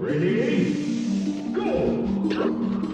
Ready? Go!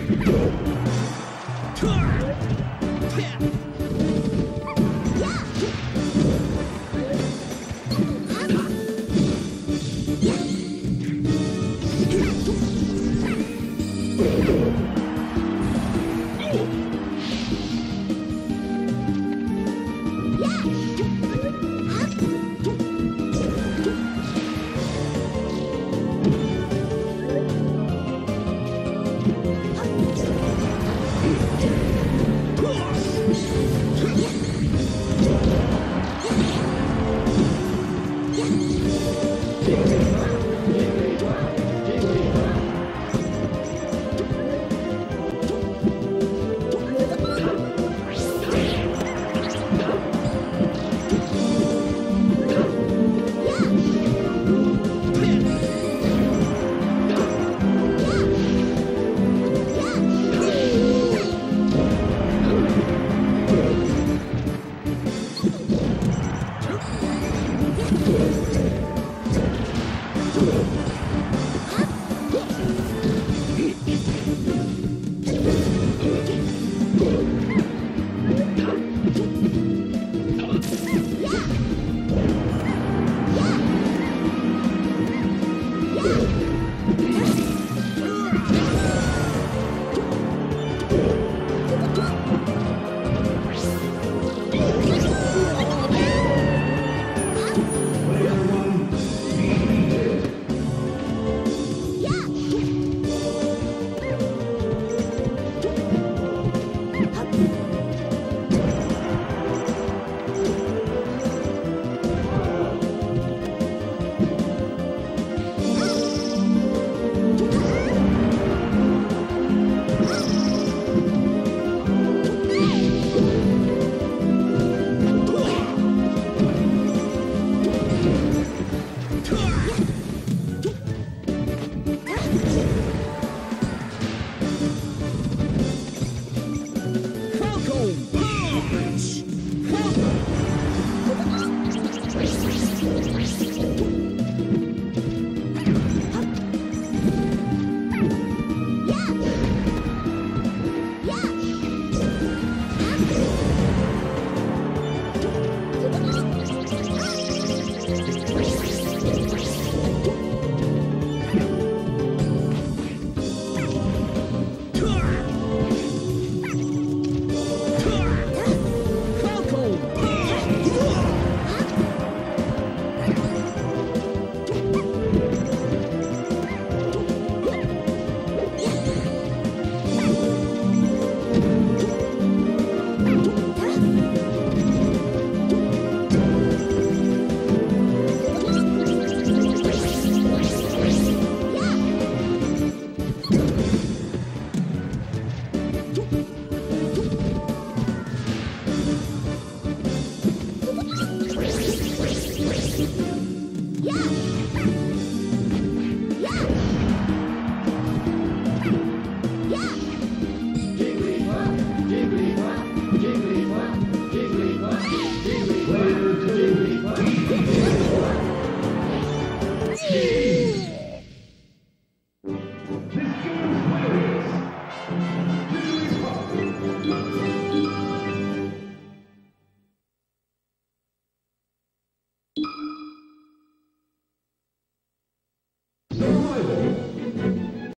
Oh! happens.